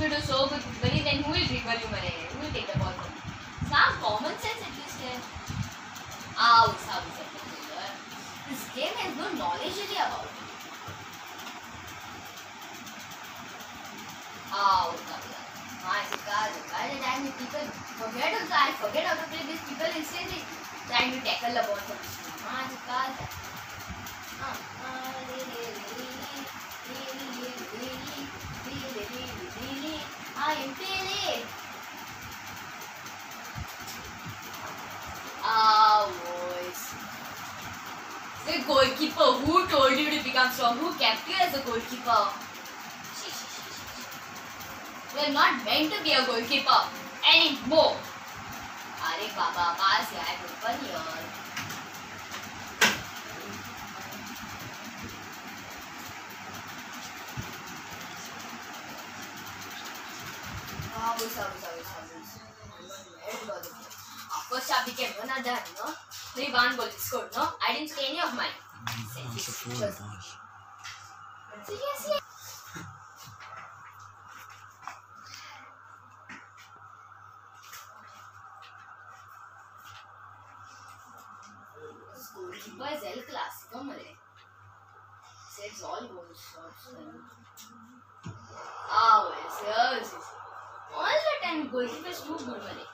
you do so good money, then who will dribble you money? Who will take the ball? Some common sense at least here. Out, out, out. This game has no knowledge really about it. Out, out. My God, by the time the people forget of that, forget how to play this, people instantly trying to tackle the ball from the. My God. Oh, I'm feeling it. Ah, boys. The goalkeeper. Who told you to become strong? Who kept you as a goalkeeper? You're not meant to be a goalkeeper anymore. Are Baba, pass your apple here. Ah, habis, habis, habis, habis. End got it. Of course, Shabby can run at that, no? Three one goal is scored, no? I didn't see any of mine. Mm, it's a four, gosh. So, yes, yes. Goalkeeper is El Clasico, Malay. Saves all goal shots. I'm going to this room, don't worry.